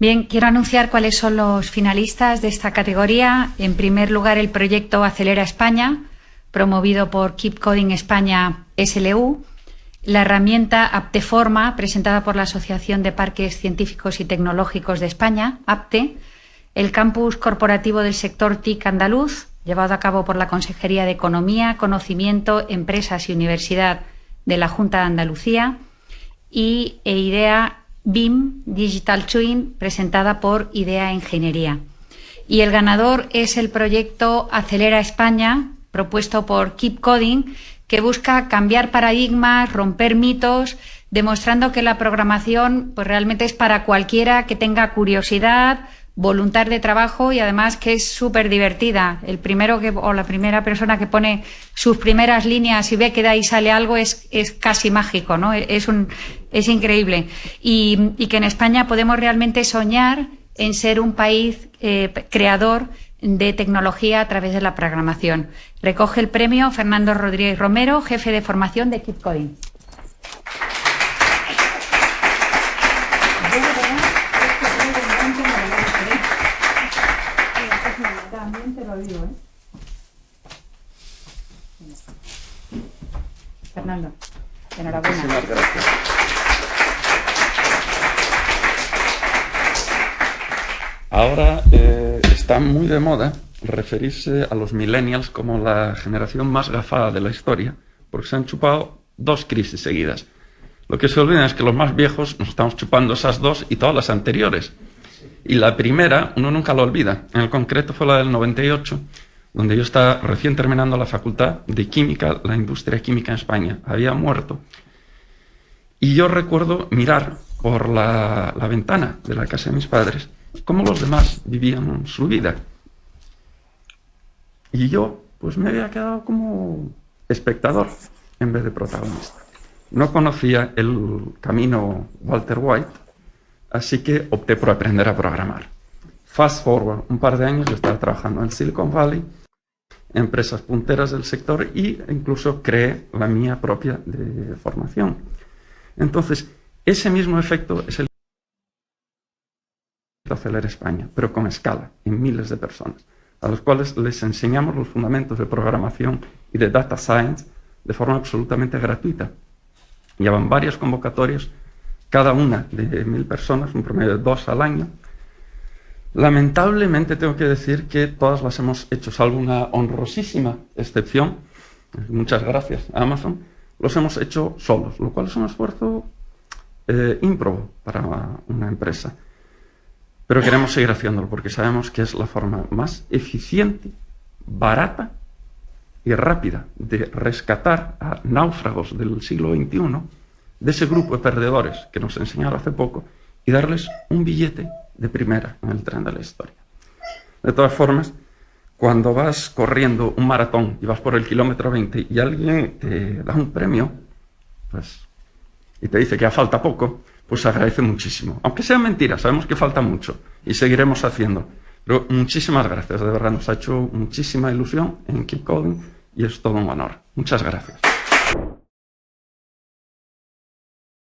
Bien, quiero anunciar cuáles son los finalistas de esta categoría. En primer lugar, el proyecto Acelera España, promovido por Keep Coding España SLU. La herramienta Apteforma, presentada por la Asociación de Parques Científicos y Tecnológicos de España, APTE. El campus corporativo del sector TIC andaluz, llevado a cabo por la Consejería de Economía, Conocimiento, Empresas y Universidad de la Junta de Andalucía. Y e IDEA BIM Digital Twin, presentada por IDEA Ingeniería. Y el ganador es el proyecto Acelera España, propuesto por Keep Coding, que busca cambiar paradigmas, romper mitos, demostrando que la programación pues, realmente es para cualquiera que tenga curiosidad, voluntad de trabajo y además que es súper divertida. El primero que, o la primera persona que pone sus primeras líneas y ve que de ahí sale algo es, es casi mágico, ¿no? Es, un, es increíble. Y, que en España podemos realmente soñar en ser un país eh, creador de tecnología a través de la programación. Recoge el premio Fernando Rodríguez Romero, jefe de formación de Fernando. Enhorabuena. Ahora eh, está muy de moda referirse a los millennials como la generación más gafada de la historia, porque se han chupado dos crisis seguidas. Lo que se olvida es que los más viejos nos estamos chupando esas dos y todas las anteriores. Y la primera, uno nunca lo olvida. En el concreto fue la del 98, donde yo estaba recién terminando la facultad de química, la industria química en España. Había muerto. Y yo recuerdo mirar por la, la ventana de la casa de mis padres cómo los demás vivían su vida. Y yo, pues me había quedado como espectador en vez de protagonista. No conocía el camino Walter White, así que opté por aprender a programar. Fast forward, un par de años yo estaba trabajando en Silicon Valley, empresas punteras del sector e incluso creé la mía propia de formación. Entonces, ese mismo efecto es el que acelera España, pero con escala, en miles de personas, a los cuales les enseñamos los fundamentos de programación y de data science de forma absolutamente gratuita. Llevan varias convocatorias, cada una de mil personas, un promedio de dos al año. Lamentablemente tengo que decir que todas las hemos hecho, salvo una honrosísima excepción, muchas gracias a Amazon, los hemos hecho solos, lo cual es un esfuerzo eh, ímprobo para una empresa. Pero queremos seguir haciéndolo porque sabemos que es la forma más eficiente, barata y rápida de rescatar a náufragos del siglo XXI, de ese grupo de perdedores que nos enseñaron hace poco, y darles un billete de primera en el tren de la historia. De todas formas, cuando vas corriendo un maratón y vas por el kilómetro 20 y alguien te da un premio, pues, y te dice que ya falta poco, pues agradece muchísimo. Aunque sea mentira, sabemos que falta mucho y seguiremos haciendo. Pero muchísimas gracias, de verdad nos ha hecho muchísima ilusión en Keep Coding y es todo un honor. Muchas gracias.